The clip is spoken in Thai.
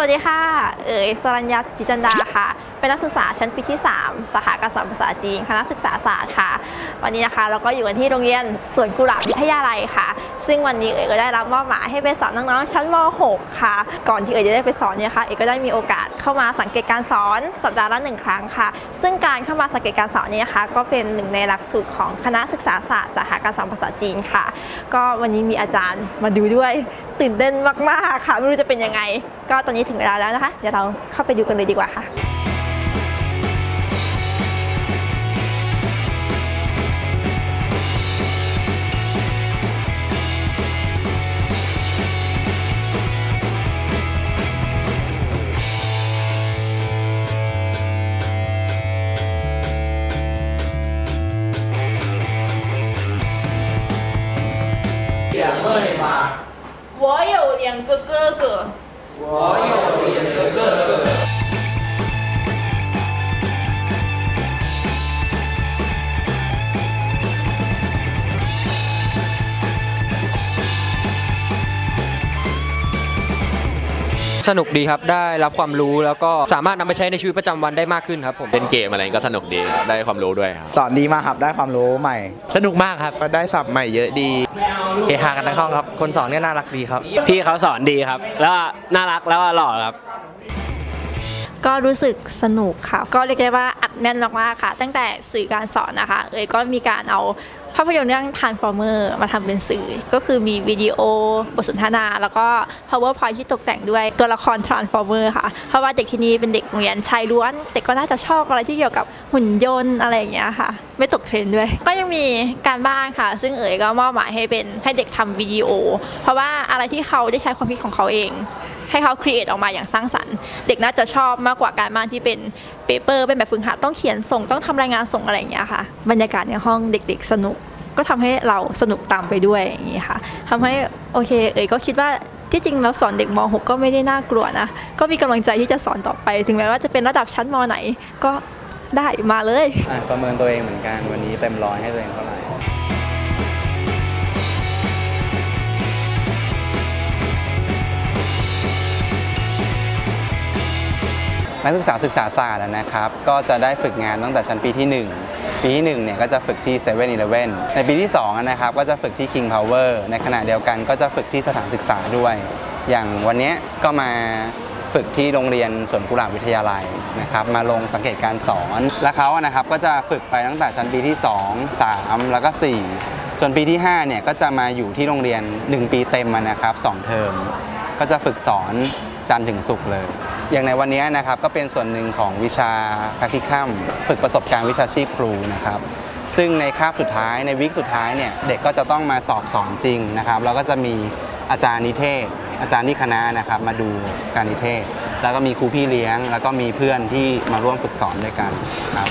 วัสดีค่ะ เอ๋ยสรัญญาสกิจันดาค่ะเป็นนักศึกษาชั้นปีที่ 3 สาขาการสอนภาษาจีนคณะศึกษาศาสตร์ค่ะ วันนี้นะคะเราก็อยู่กันที่โรงเรียนสวนกุหลาบวิทยาลัยค่ะ ซึ่งวันนี้เอ๋ยก็ได้รับมอบหมายให้ไปสอนน้องๆชั้นม .6 ค่ะ ก่อนที่เอ๋ยจะได้ไปสอนเนี่ยค่ะเอ๋ยก็ได้มีโอกาสเข้ามาสังเกตการสอนสัปดาห์ละหนึ่งครั้งค่ะ ซึ่งการเข้ามาสังเกตการสอนเนี่ยนะคะก็เป็นหนึ่งในหลักสูตรของคณะศึกษาศาสตร์สาขาการสอนภาษาจีนค่ะ ก็วันนี้มีอาจารย์มาดูด้วยตื่นเต้นมาก ๆ ค่ะ ไม่รู้จะเป็นยังไง ก็ตอนนี้ถึงเวลาแล้วนะคะ เดี๋ยวเราเข้าไปดูกันเลยดีกว่าค่ะ 两位吗，我有两个哥哥，我有两个哥哥。 สนุกดีครับได้รับความรู้แล้วก็สามารถนำไปใช้ในชีวิตประจำวันได้มากขึ้นครับผมเล่นเกมอะไรก็สนุกดีครับได้ความรู้ด้วยครับสอนดีมากครับได้ความรู้ใหม่ สนุกมากครับก็ได้ศัพท์ใหม่เยอะดีเฮฮากันทั้งห้องครับ คนสอนเนี่ยน่ารักดีครับ พี่เขาสอนดีครับ แล้วก็น่ารักแล้วก็หล่อครับก็รู้สึกสนุกค่ะ ก็เรียกได้ว่าอัดแน่นมากๆค่ะ ตั้งแต่สื่อการสอนนะคะ เอ่ยก็มีการเอา ภาพยนตร์เรื่อง Transformer มาทำเป็นสื่อ ก็คือมีวิดีโอบทสนทนา แล้วก็ PowerPoint ที่ตกแต่งด้วยตัวละคร Transformer ค่ะ เพราะว่าเด็กที่นี่เป็นเด็กโรงเรียนชายล้วนเด็กก็น่าจะชอบอะไรที่เกี่ยวกับหุ่นยนต์อะไรอย่างเงี้ยค่ะ ไม่ตกเทรนด์ด้วย ก็ยังมีการบ้านค่ะ ซึ่งเอ๋ยก็มอบหมายให้เป็นให้เด็กทำวิดีโอ เพราะว่าอะไรที่เขาได้ใช้ความคิดของเขาเอง ให้เขา create ออกมาอย่างสร้างสรรค์ เด็กน่าจะชอบมากกว่าการบ้านที่เป็น paper เป็นแบบฝึกหัดต้องเขียนส่งต้องทำรายงานส่งอะไรอย่างเงี้ยค่ะ บรรยากาศในห้องเด็ก ๆ สนุกก็ทำให้เราสนุกตามไปด้วยอย่างงี้ค่ะทำให้โอเค เอ๋ยก็คิดว่าที่จริงเราสอนเด็กม .6 ก็ไม่ได้น่ากลัวนะ ก็มีกำลังใจที่จะสอนต่อไป ถึงแม้ว่าจะเป็นระดับชั้นมไหนก็ได้มาเลยอะประเมินตัวเองเหมือนกันวันนี้เต็มร้อยให้ตัวเองเท่าไหร่ นักศึกษาศึกษาศาสตร์นะครับ ก็จะได้ฝึกงานตั้งแต่ชั้นปีที่ 1 ปีที่1เนี่ยก็จะฝึกที่7 e เ e ่ e อในปีที่2อะนะครับก็จะฝึกที่ King Power ในขณะเดียวกันก็จะฝึกที่สถานศึกษาด้วย อย่างวันนี้ก็มาฝึกที่โรงเรียนสวนกุหลาบวิทยาลัยนะครับมาลงสังเกตการสอน และเขาอะนะครับก็จะฝึกไปตั้งแต่ชั้นปีที่ 2 3 แล้วก็ 4 จนปีที่5เนี่ยก็จะมาอยู่ที่โรงเรียน 1 ปีเต็มนะครับ2เทอมก็จะฝึกสอนจันทร์ถึงศุกร์เลย อย่างในวันนี้นะครับก็เป็นส่วนหนึ่งของวิชา practicum ฝึกประสบการณ์วิชาชีพครูนะครับ ซึ่งในคาบสุดท้ายในวิคสุดท้ายเนี่ยเด็กก็จะต้องมาสอบสอนจริงนะครับแล้วก็จะมีอาจารย์นิเทศ อาจารย์ที่คณะนะครับมาดูการนิเทศ แล้วก็มีครูพี่เลี้ยง แล้วก็มีเพื่อนที่มาร่วมฝึกสอนด้วยกันครับ